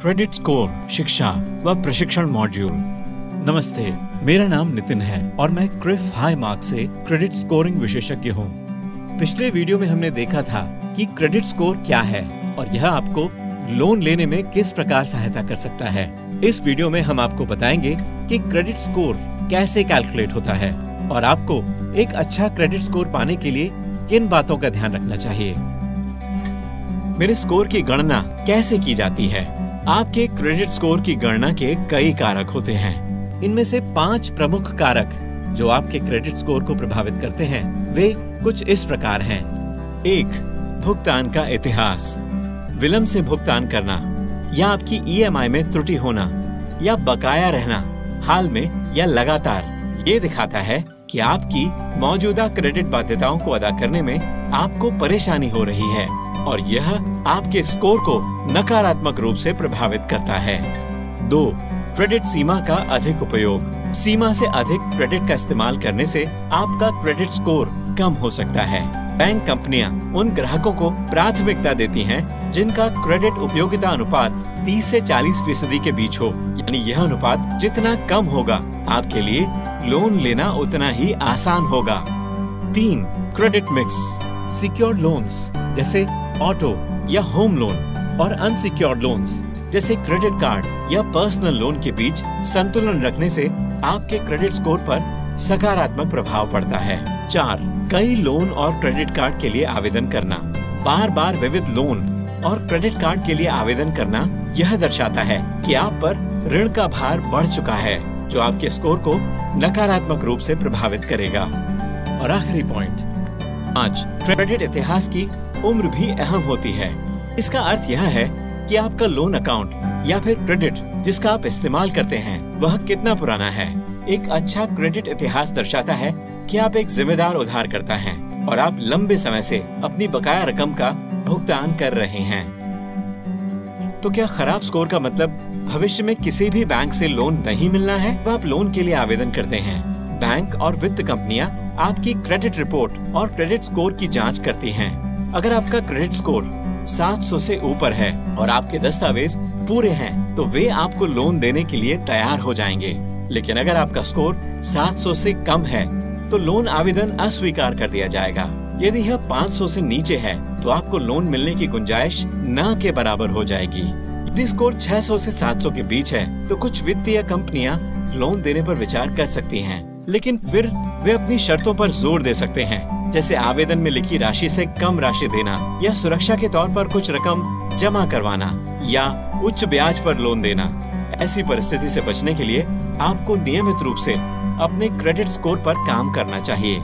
Credit score शिक्षा व प्रशिक्षण मॉड्यूल नमस्ते, मेरा नाम नितिन है और मैं क्रिफ हाई मार्क से क्रेडिट स्कोरिंग विशेषज्ञ हूँ। पिछले वीडियो में हमने देखा था कि क्रेडिट स्कोर क्या है और यह आपको लोन लेने में किस प्रकार सहायता कर सकता है। इस वीडियो में हम आपको बताएँगे कि क्रेडिट स्कोर कैसे कैलकुलेट होता है और आपको एक अच्छा क्रेडिट स्कोर पाने के लिए किन बातों का ध्यान रखना चाहिए। मेरे स्कोर की गणना कैसे की जाती है? आपके क्रेडिट स्कोर की गणना के कई कारक होते हैं। इनमें से पाँच प्रमुख कारक जो आपके क्रेडिट स्कोर को प्रभावित करते हैं, वे कुछ इस प्रकार हैं। एक, भुगतान का इतिहास। विलंब से भुगतान करना या आपकी ईएमआई में त्रुटि होना या बकाया रहना, हाल में या लगातार, ये दिखाता है कि आपकी मौजूदा क्रेडिट बाध्यताओं को अदा करने में आपको परेशानी हो रही है। और यह आपके स्कोर को नकारात्मक रूप से प्रभावित करता है। दो, क्रेडिट सीमा का अधिक उपयोग। सीमा से अधिक क्रेडिट का इस्तेमाल करने से आपका क्रेडिट स्कोर कम हो सकता है। बैंक कंपनियाँ उन ग्राहकों को प्राथमिकता देती हैं जिनका क्रेडिट उपयोगिता अनुपात 30 से 40 फ़ीसदी के बीच हो, यानी यह अनुपात जितना कम होगा, आपके लिए लोन लेना उतना ही आसान होगा। तीन, क्रेडिट मिक्स। सिक्योर लोन्स, जैसे ऑटो या होम लोन और अनसिक्योर्ड लोन्स जैसे क्रेडिट कार्ड या पर्सनल लोन के बीच संतुलन रखने से आपके क्रेडिट स्कोर पर सकारात्मक प्रभाव पड़ता है। चार, कई लोन और क्रेडिट कार्ड के लिए आवेदन करना। बार बार विविध लोन और क्रेडिट कार्ड के लिए आवेदन करना यह दर्शाता है कि आप पर ऋण का भार बढ़ चुका है, जो आपके स्कोर को नकारात्मक रूप से प्रभावित करेगा। और आखिरी पॉइंट आज क्रेडिट इतिहास की उम्र भी अहम होती है। इसका अर्थ यह है कि आपका लोन अकाउंट या फिर क्रेडिट जिसका आप इस्तेमाल करते हैं, वह कितना पुराना है? एक अच्छा क्रेडिट इतिहास दर्शाता है कि आप एक जिम्मेदार उधार करता हैं और आप लंबे समय से अपनी बकाया रकम का भुगतान कर रहे हैं। तो क्या खराब स्कोर का मतलब भविष्य में किसी भी बैंक से लोन नहीं मिलना है? वह आप लोन के लिए आवेदन करते हैं। बैंक और वित्त कंपनियाँ आपकी क्रेडिट रिपोर्ट और क्रेडिट स्कोर की जाँच करती हैं। अगर आपका क्रेडिट स्कोर 700 से ऊपर है और आपके दस्तावेज़ पूरे हैं तो वे आपको लोन देने के लिए तैयार हो जाएँगे। लेकिन अगर आपका स्कोर 700 से कम है तो लोन आवेदन अस्वीकार कर दिया जाएगा। यदि यह 500 से नीचे है तो आपको लोन मिलने की गुंजाइश न के बराबर हो जाएगी। यदि स्कोर 600 से 700 के बीच है तो कुछ वित्तीय कंपनियाँ लोन देने पर विचार कर सकती हैं, लेकिन फिर वे अपनी शर्तों पर ज़ोर दे सकते हैं। जैसे आवेदन में लिखी राशि से कम राशि देना, या सुरक्षा के तौर पर कुछ रकम जमा करवाना, या उच्च ब्याज पर लोन देना। ऐसी परिस्थिति से बचने के लिए आपको नियमित रूप से अपने क्रेडिट स्कोर पर काम करना चाहिए।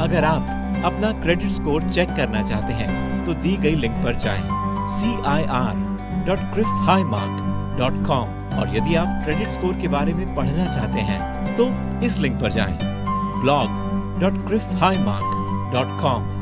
अगर आप अपना क्रेडिट स्कोर चेक करना चाहते हैं तो दी गई लिंक पर जाएँ। कॉम और यदि आप क्रेडिट स्कोर के बारे में पढ़ना चाहते हैं तो इस लिंक पर जाएँ blog.griffhighmark.com